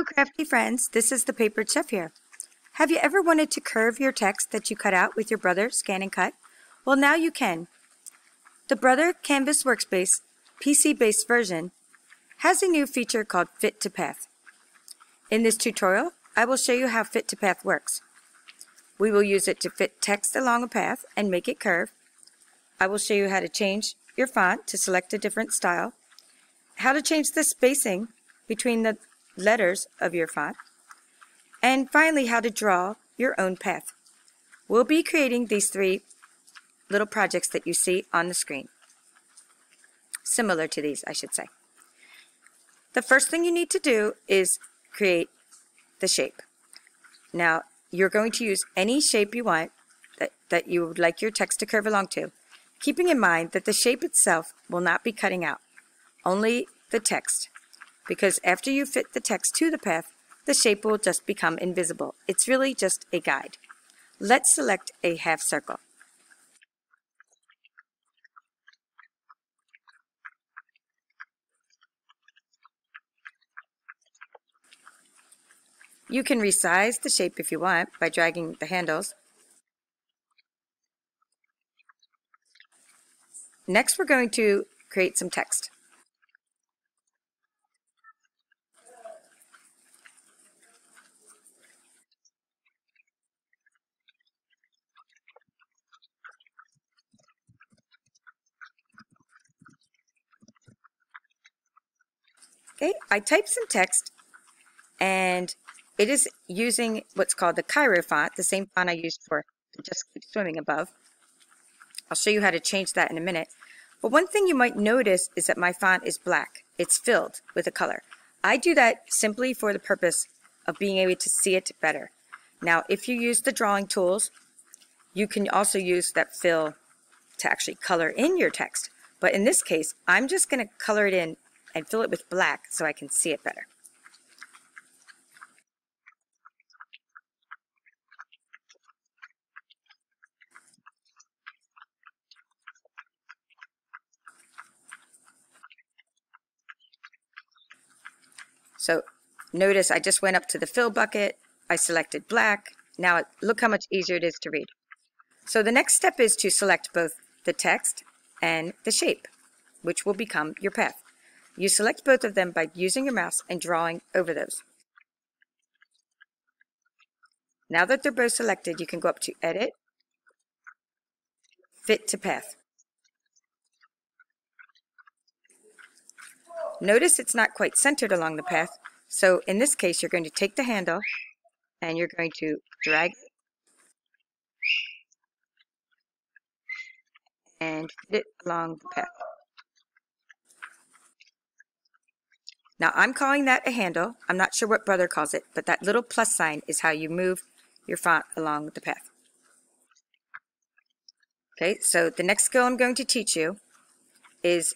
Hello, crafty friends. This is the Papered Chef here. Have you ever wanted to curve your text that you cut out with your Brother Scan and Cut? Well, now you can. The Brother Canvas Workspace PC-based version has a new feature called Fit to Path. In this tutorial, I will show you how Fit to Path works. We will use it to fit text along a path and make it curve. I will show you how to change your font to select a different style, how to change the spacing between the letters of your font, and finally how to draw your own path. We'll be creating these three little projects that you see on the screen. Similar to these, I should say. The first thing you need to do is create the shape. Now, you're going to use any shape you want that, that you would like your text to curve along to, keeping in mind that the shape itself will not be cutting out, only the text because after you fit the text to the path, the shape will just become invisible. It's really just a guide. Let's select a half circle. You can resize the shape if you want by dragging the handles. Next, we're going to create some text. Okay, I typed some text and it is using what's called the Cairo font, the same font I used for Just Keep Swimming above. I'll show you how to change that in a minute. But one thing you might notice is that my font is black. It's filled with a color. I do that simply for the purpose of being able to see it better. Now, if you use the drawing tools, you can also use that fill to actually color in your text. But in this case, I'm just going to color it in and fill it with black so I can see it better. So notice I just went up to the fill bucket, I selected black, now look how much easier it is to read. So the next step is to select both the text and the shape, which will become your path. You select both of them by using your mouse and drawing over those. Now that they're both selected, you can go up to Edit, Fit to Path. Notice it's not quite centered along the path, so in this case, you're going to take the handle and you're going to drag and fit it along the path. Now I'm calling that a handle. I'm not sure what brother calls it, but that little plus sign is how you move your font along the path. Okay, so the next skill I'm going to teach you is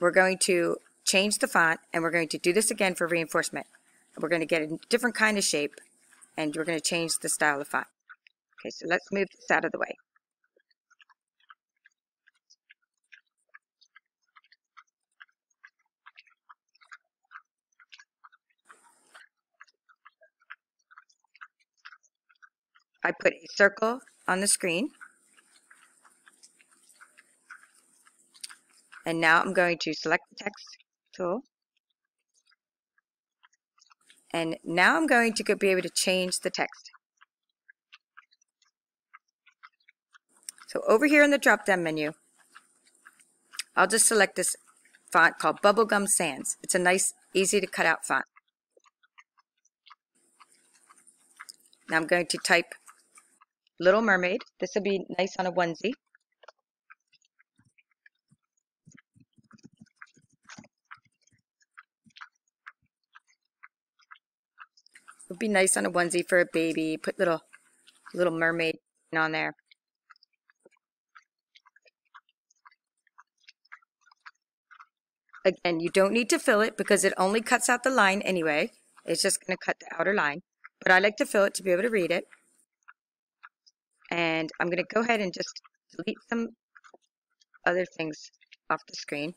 we're going to change the font and we're going to do this again for reinforcement. We're going to get a different kind of shape and we're going to change the style of font. Okay, so let's move this out of the way. I put a circle on the screen. And now I'm going to select the text tool. And now I'm going to be able to change the text. So over here in the drop-down menu, I'll just select this font called Bubblegum Sans. It's a nice, easy to cut out font. Now I'm going to type Little Mermaid. This will be nice on a onesie. It would be nice on a onesie for a baby. Put little little mermaid on there. Again, you don't need to fill it because it only cuts out the line anyway. It's just going to cut the outer line. But I like to fill it to be able to read it. And I'm going to go ahead and just delete some other things off the screen.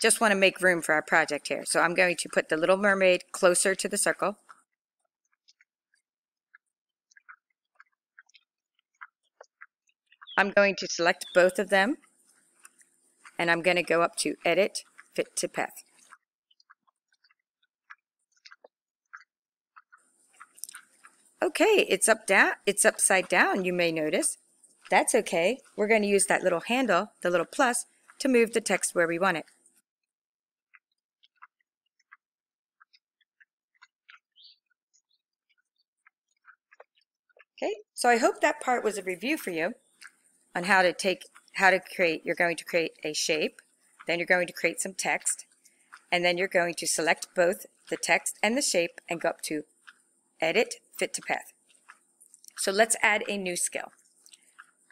Just want to make room for our project here. So I'm going to put the Little Mermaid closer to the circle. I'm going to select both of them and I'm going to go up to Edit, Fit to Path. Okay, it's up down, it's upside down, you may notice. That's okay. We're going to use that little handle, the little plus, to move the text where we want it. Okay, so I hope that part was a review for you on how to take, how to create, you're going to create a shape, then you're going to create some text, and then you're going to select both the text and the shape and go up to Edit, Fit to Path. So let's add a new skill,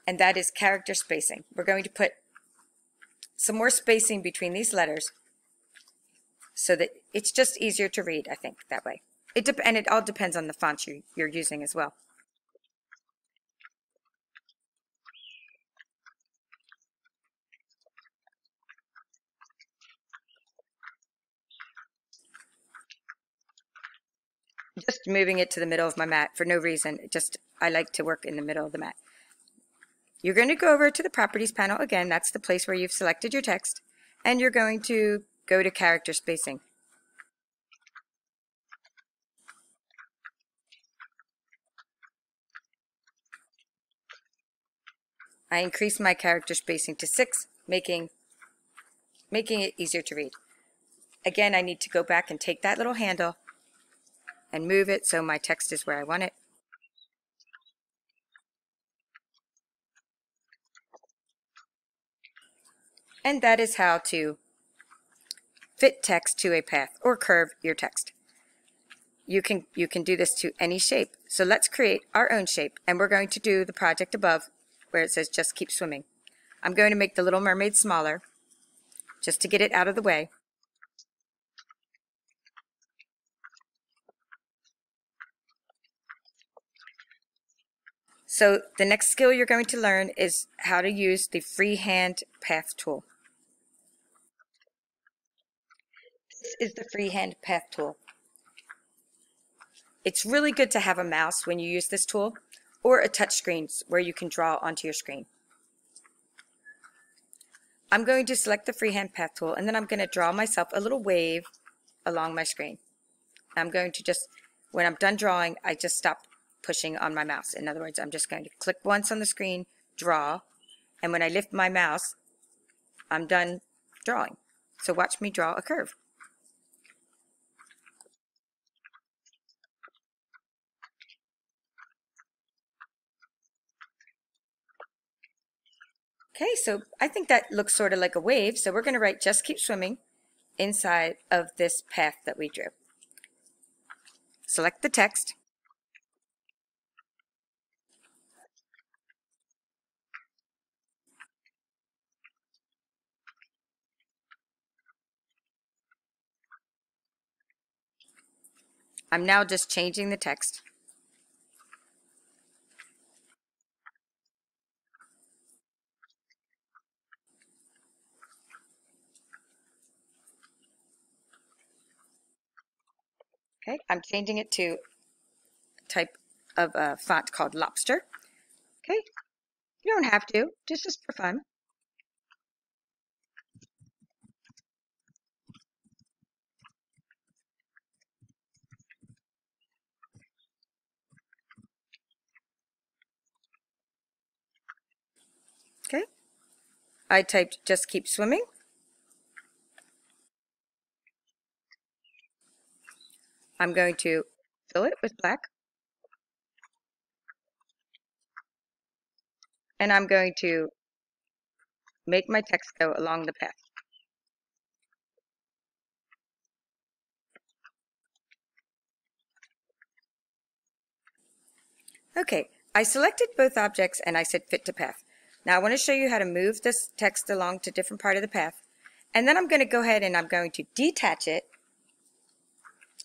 and that is character spacing. We're going to put some more spacing between these letters so that it's just easier to read, I think, that way. It and it all depends on the font you, you're using as well. Just moving it to the middle of my mat for no reason. Just I like to work in the middle of the mat. You're going to go over to the properties panel again. That's the place where you've selected your text. And you're going to go to character spacing. I increase my character spacing to 6, making, making it easier to read. Again, I need to go back and take that little handle and move it so my text is where I want it. And that is how to fit text to a path or curve your text. You can, you can do this to any shape. So let's create our own shape and we're going to do the project above where it says just keep swimming. I'm going to make the Little Mermaid smaller just to get it out of the way. So the next skill you're going to learn is how to use the freehand path tool. This is the freehand path tool. It's really good to have a mouse when you use this tool or a touch screen where you can draw onto your screen. I'm going to select the freehand path tool and then I'm going to draw myself a little wave along my screen. I'm going to just, when I'm done drawing, I just stop pushing on my mouse. In other words, I'm just going to click once on the screen, draw, and when I lift my mouse, I'm done drawing. So watch me draw a curve. Okay, so I think that looks sort of like a wave, so we're going to write just keep swimming inside of this path that we drew. Select the text, I'm now just changing the text. Okay, I'm changing it to type of a font called Lobster. Okay, you don't have to, just, just for fun. Okay. I typed just keep swimming. I'm going to fill it with black. And I'm going to make my text go along the path. Okay, I selected both objects and I said fit to path. Now I want to show you how to move this text along to a different part of the path. And then I'm going to go ahead and I'm going to detach it.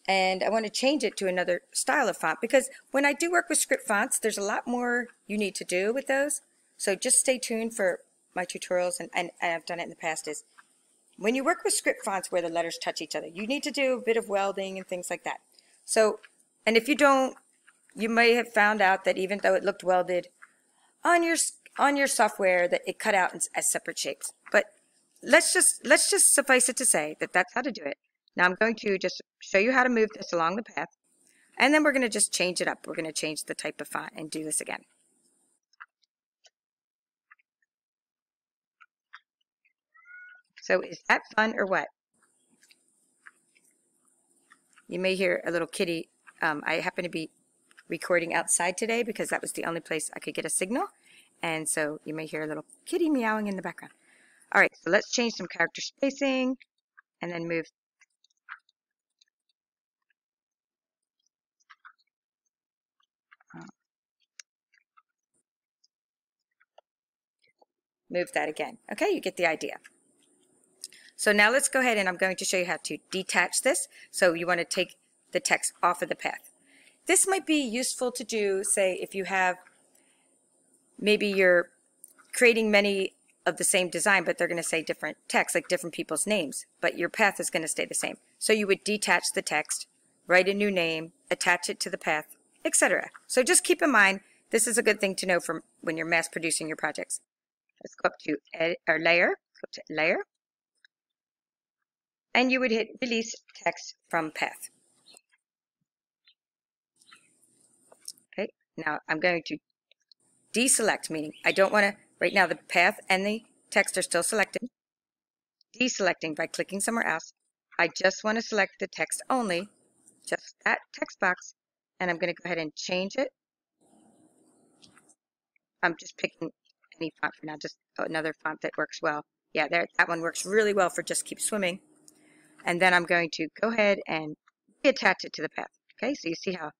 And I want to change it to another style of font because when I do work with script fonts, there's a lot more you need to do with those. So just stay tuned for my tutorials and, and, and I've done it in the past is when you work with script fonts where the letters touch each other, you need to do a bit of welding and things like that. So, and if you don't, you may have found out that even though it looked welded on your on your software, that it cut out as separate shapes. But let's just let's just suffice it to say that that's how to do it. Now I'm going to just show you how to move this along the path, and then we're going to just change it up. We're going to change the type of font and do this again. So is that fun or what? You may hear a little kitty. Um, I happen to be recording outside today because that was the only place I could get a signal. And so you may hear a little kitty meowing in the background. All right, so let's change some character spacing and then move. Move that again. Okay, you get the idea. So now let's go ahead and I'm going to show you how to detach this. So you want to take the text off of the path. This might be useful to do, say, if you have, maybe you're creating many of the same design, but they're going to say different text, like different people's names, but your path is going to stay the same. So you would detach the text, write a new name, attach it to the path, etc. So just keep in mind, this is a good thing to know from when you're mass producing your projects. Let's go up to or layer, go to layer, and you would hit release text from path. Okay, now I'm going to deselect, meaning I don't want to, right now the path and the text are still selected. Deselecting by clicking somewhere else. I just want to select the text only, just that text box, and I'm going to go ahead and change it. I'm just picking any font for now, just another font that works well. Yeah, there, that one works really well for just keep swimming. And then I'm going to go ahead and reattach it to the path. Okay, so you see how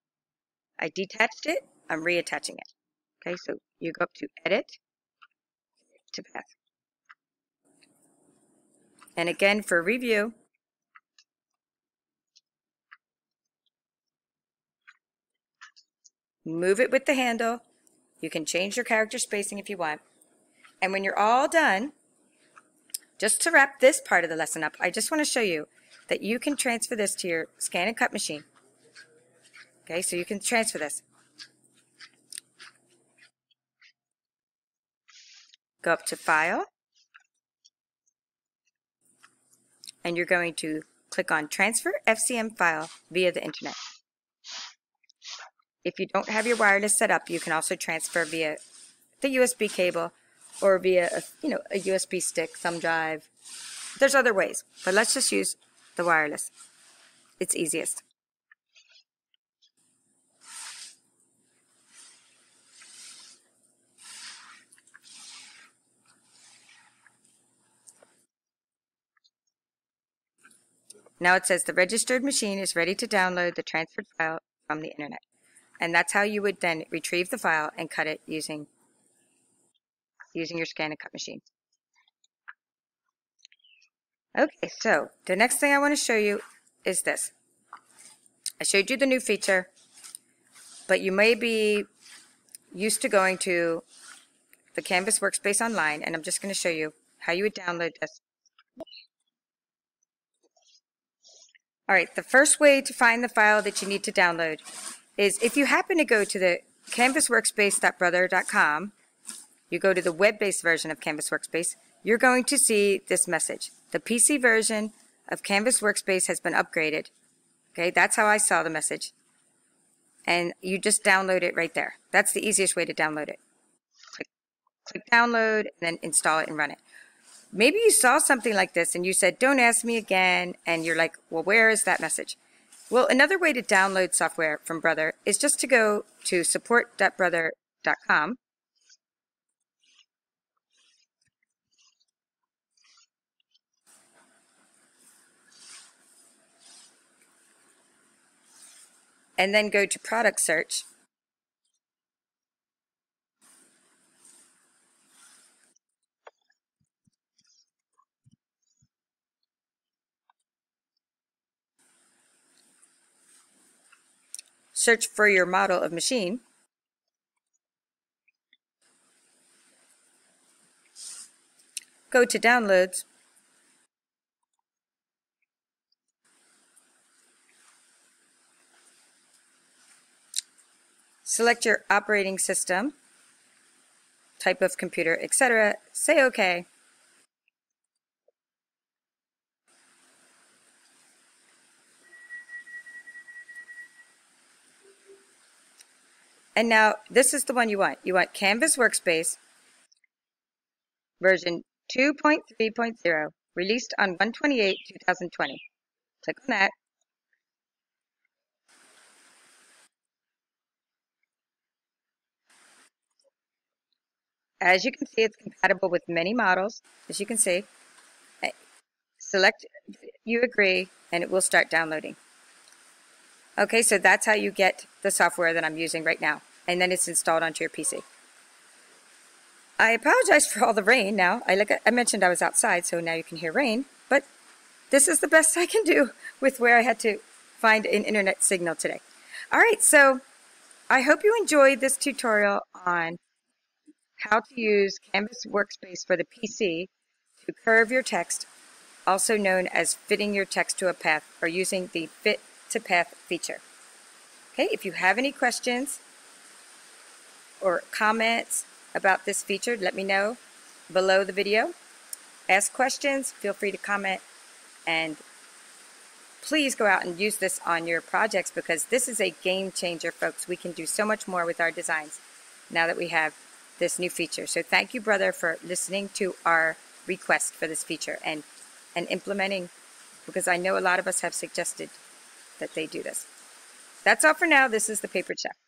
I detached it, I'm reattaching it. Okay, so you go up to Edit, to Path. And again, for review, move it with the handle. You can change your character spacing if you want. And when you're all done, just to wrap this part of the lesson up, I just want to show you that you can transfer this to your scan and cut machine. Okay, so you can transfer this. Go up to File, and you're going to click on Transfer FCM File via the Internet. If you don't have your wireless set up, you can also transfer via the USB cable or via a, you know, a USB stick, thumb drive. There's other ways, but let's just use the wireless. It's easiest. Now it says the registered machine is ready to download the transferred file from the internet. And that's how you would then retrieve the file and cut it using using your scan and cut machine. Okay, so the next thing I want to show you is this. I showed you the new feature, but you may be used to going to the Canvas Workspace online, and I'm just going to show you how you would download this. All right, the first way to find the file that you need to download is if you happen to go to the canvasworkspace.brother.com you go to the web-based version of Canvas Workspace, you're going to see this message. The PC version of Canvas Workspace has been upgraded. Okay, that's how I saw the message. And you just download it right there. That's the easiest way to download it. Click, click download and then install it and run it. Maybe you saw something like this and you said, don't ask me again. And you're like, well, where is that message? Well, another way to download software from Brother is just to go to support.brother.com and then go to product search. search for your model of machine. Go to downloads. Select your operating system, type of computer, etc. Say OK. And now this is the one you want. You want Canvas Workspace version 2.3.0, released on 128 2020. Click on that. As you can see, it's compatible with many models, as you can see. Eh, select you agree, and it will start downloading. Okay, so that's how you get the software that I'm using right now, and then it's installed onto your PC. I apologize for all the rain now. I, like I mentioned I was outside, so now you can hear rain, but this is the best I can do with where I had to find an internet signal today. All right, so I hope you enjoyed this tutorial on how to use Canvas Workspace for the PC to curve your text, also known as fitting your text to a path or using the Fit to Path feature. Okay, if you have any questions or comments about this feature, let me know below the video. Ask questions, feel free to comment, and please go out and use this on your projects because this is a game changer, folks. We can do so much more with our designs now that we have this new feature. So thank you, brother, for listening to our request for this feature and, and implementing, because I know a lot of us have suggested that they do this. That's all for now. This is the Paper Chef.